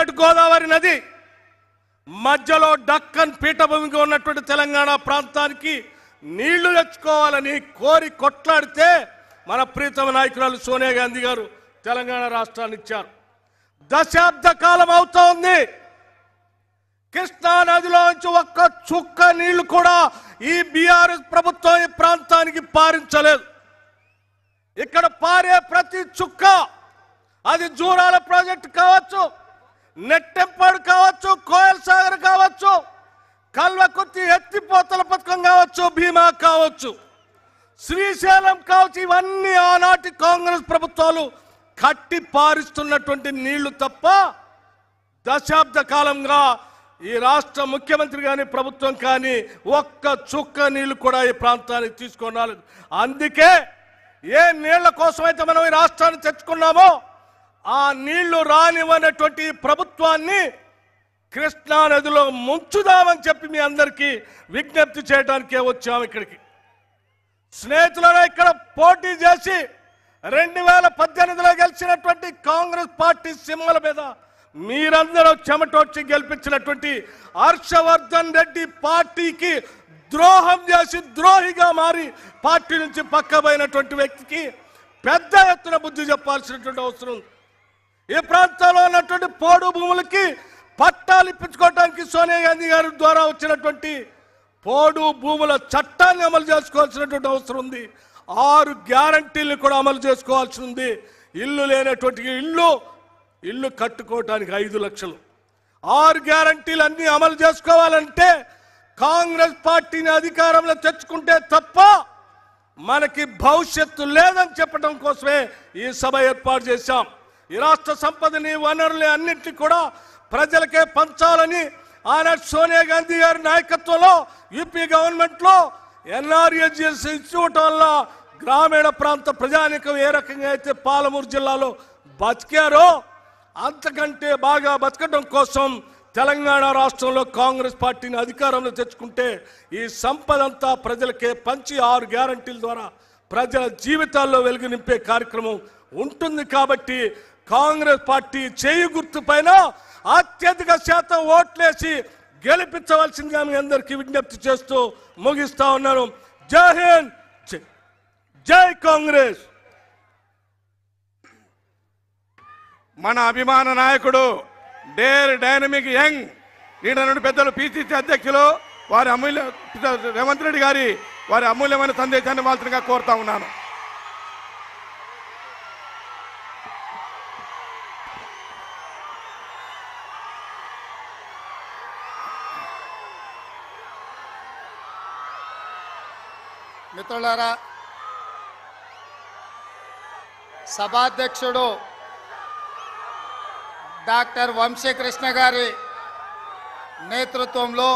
అటు గోదావరి నది మధ్యలో డక్కన్ పీఠభూమికి ఉన్నటువంటి తెలంగాణ ప్రాంతానికి నీళ్ళు తెచ్చుకోవాలని కోరి కొట్లాడితే మన ప్రీతమ నాయకురాలు సోనియా గాంధీ గారు తెలంగాణ రాష్ట్రాన్ని ఇచ్చారు. దశాబ్ద కాలం అవుతోంది కృష్ణా నదిలో నుంచి ఒక్క చుక్క నీళ్ళు కూడా ఈ బీఆర్ఎస్ ప్రభుత్వం ఈ ప్రాంతానికి పారించలేదు. ఇక్కడ పారే ప్రతి చుక్క. అది జూరాల ప్రాజెక్టు కావచ్చు నెట్టెంపాడు కావచ్చు కోయల్ సాగర్ కావచ్చు కల్వకుర్తి ఎత్తిపోతల పథకం కావచ్చు భీమా కావచ్చు. శ్రీశైలం కావచ్చు ఇవన్నీ ఆనాటి కాంగ్రెస్ ప్రభుత్వాలు కట్టి పారిస్తున్నటువంటి నీళ్ళు తప్ప దశాబ్ద కాలంగా ఈ రాష్ట్ర ముఖ్యమంత్రి కానీ ప్రభుత్వం కానీ ఒక్క చుక్క నీళ్ళు కూడా ఈ ప్రాంతానికి తీసుకొని రాలేదు అందుకే ఏ నీళ్ళ కోసమైతే మనం ఈ రాష్ట్రాన్ని తెచ్చుకున్నామో ఆ నీళ్ళు రానివ్వనటువంటి ప్రభుత్వాన్ని కృష్ణా నదిలో ముంచుదామని చెప్పి మీ అందరికీ విజ్ఞప్తి చేయడానికే వచ్చాము ఇక్కడికి. స్నేహితులను ఇక్కడ పోటీ చేసి రెండు వేల పద్దెనిమిదిలో గెలిచినటువంటి కాంగ్రెస్ పార్టీ సింహల మీద మీరందరూ చెమటోడ్చి గెలిపించినటువంటి హర్షవర్ధన్ రెడ్డి పార్టీకి ద్రోహం చేసి ద్రోహిగా మారి పార్టీ నుంచి పక్కపోయినటువంటి వ్యక్తికి పెద్ద ఎత్తున బుద్ధి చెప్పాల్సినటువంటి అవసరం ఉంది. ఈ ప్రాంతంలో ఉన్నటువంటి పోడు భూములకి పట్టాలు ఇప్పించుకోవడానికి సోనియా గాంధీ గారి ద్వారా వచ్చినటువంటి పోడు భూముల చట్టాన్ని అమలు చేసుకోవాల్సినటువంటి అవసరం ఉంది. ఆరు గ్యారంటీలు కూడా అమలు చేసుకోవాల్సి ఉంది. ఇల్లు లేనటువంటి ఇల్లు ఇల్లు కట్టుకోవటానికి ఐదు లక్షలు. ఆరు గ్యారంటీలు అన్ని అమలు చేసుకోవాలంటే కాంగ్రెస్ పార్టీని అధికారంలో తెచ్చుకుంటే తప్ప మనకి భవిష్యత్తు లేదని చెప్పడం కోసమే ఈ సభ ఏర్పాటు చేశాం. ఈ రాష్ట్ర సంపదని వనరులు అన్నింటినీ కూడా ప్రజలకే పంచాలని ఆనాడు సోనియా గాంధీ గారి నాయకత్వంలో యూపీ గవర్నమెంట్లో లో ఇన్స్టిట్యూట్ వల్ల గ్రామీణ ప్రాంత ప్రజానికం ఏ రకంగా అయితే పాలమూరు జిల్లాలో బతికారో అంతకంటే బాగా బతకడం కోసం తెలంగాణ రాష్ట్రంలో కాంగ్రెస్ పార్టీని అధికారంలో తెచ్చుకుంటే ఈ సంపద అంతా ప్రజలకే పంచి ఆరు గ్యారంటీల ద్వారా ప్రజల జీవితాల్లో వెలుగు నింపే కార్యక్రమం ఉంటుంది కాబట్టి కాంగ్రెస్ పార్టీ చేయి గుర్తు పైన అత్యధిక శాతం ఓట్లేసి గెలిపించవలసిందిగా మీ అందరికీ విజ్ఞప్తి చేస్తూ ముగిస్తా ఉన్నాను. జై హింద్! జై- కాంగ్రెస్! మన అభిమాన నాయకుడు డేర్ డైనమిక్ యంగ్ ఈయన నుండి పెద్దలు పిసిసి అధ్యక్షులు వారి అమూల్య రేవంత్ రెడ్డి గారి వారి అమూల్యమైన సందేశాన్ని వాల్సినగా కోరుతా ఉన్నాను. మిత్రులారా సభాధ్యక్షుడు డాక్టర్ వంశీకృష్ణ గారి నేతృత్వంలో